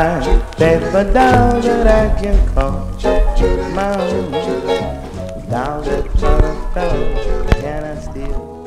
find paper doll that I can call my own. Doll that I can I steal?